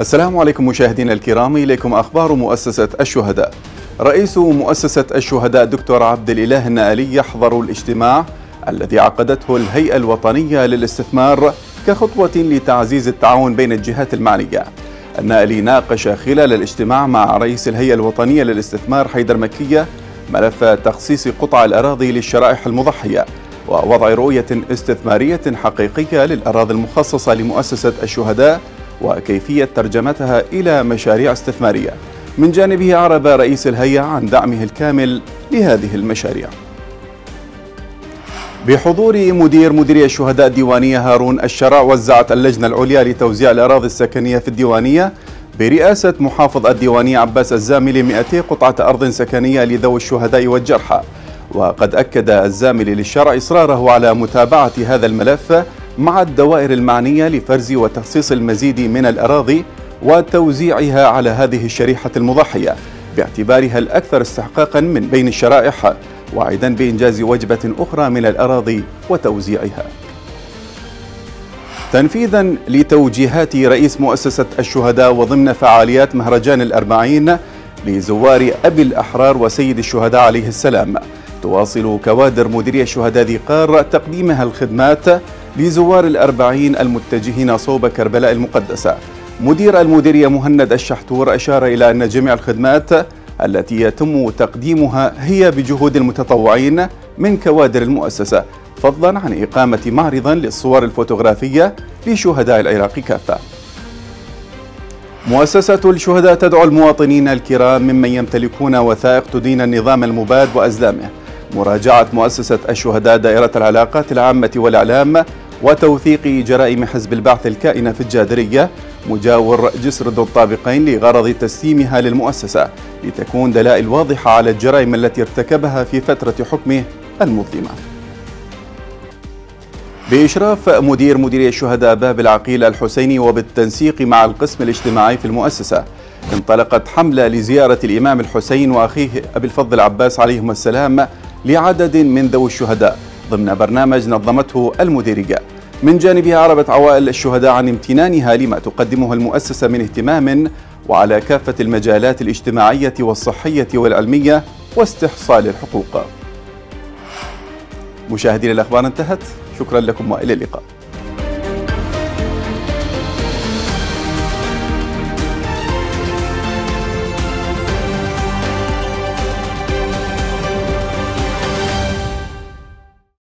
السلام عليكم مشاهدينا الكرام إليكم أخبار مؤسسة الشهداء. رئيس مؤسسة الشهداء دكتور عبد الإله النائلي يحضر الاجتماع الذي عقدته الهيئة الوطنية للاستثمار كخطوة لتعزيز التعاون بين الجهات المعنية. النائلي ناقش خلال الاجتماع مع رئيس الهيئة الوطنية للاستثمار حيدر مكية ملف تخصيص قطع الأراضي للشرائح المضحية ووضع رؤية استثمارية حقيقية للأراضي المخصصة لمؤسسة الشهداء وكيفية ترجمتها إلى مشاريع استثمارية. من جانبه أعرب رئيس الهيئة عن دعمه الكامل لهذه المشاريع. بحضور مدير مديرية الشهداء الديوانية هارون الشرع وزعت اللجنة العليا لتوزيع الأراضي السكنية في الديوانية برئاسة محافظ الديوانية عباس الزاملي 200 قطعة أرض سكنية لذوي الشهداء والجرحى. وقد أكد الزاملي للشرع إصراره على متابعة هذا الملف مع الدوائر المعنية لفرز وتخصيص المزيد من الأراضي وتوزيعها على هذه الشريحة المضحية باعتبارها الأكثر استحقاقا من بين الشرائح واعدا بإنجاز وجبة أخرى من الأراضي وتوزيعها. تنفيذا لتوجيهات رئيس مؤسسة الشهداء وضمن فعاليات مهرجان الأربعين لزوار أبي الأحرار وسيد الشهداء عليه السلام تواصل كوادر مديرية الشهداء ذي قار تقديمها الخدمات لزوار الأربعين المتجهين صوب كربلاء المقدسة مدير المديرية مهند الشحتور أشار إلى أن جميع الخدمات التي يتم تقديمها هي بجهود المتطوعين من كوادر المؤسسة فضلا عن إقامة معرضا للصور الفوتوغرافية لشهداء العراق كافة. مؤسسة الشهداء تدعو المواطنين الكرام ممن يمتلكون وثائق تدين النظام المباد وأزلامه. مراجعة مؤسسة الشهداء دائرة العلاقات العامة والإعلام وتوثيق جرائم حزب البعث الكائنة في الجادرية مجاور جسر ذو الطابقين لغرض تسليمها للمؤسسة لتكون دلائل واضحة على الجرائم التي ارتكبها في فترة حكمه المظلمة. بإشراف مدير مديرية الشهداء باب العقيل الحسيني وبالتنسيق مع القسم الاجتماعي في المؤسسة انطلقت حملة لزيارة الإمام الحسين وأخيه أبي الفضل عباس عليهما السلام لعدد من ذوي الشهداء. ضمن برنامج نظمته المديرية من جانبها عربت عوائل الشهداء عن امتنانها لما تقدمه المؤسسة من اهتمام وعلى كافة المجالات الاجتماعية والصحية والعلمية واستحصال الحقوق. مشاهدين الأخبار انتهت. شكرا لكم وإلى اللقاء.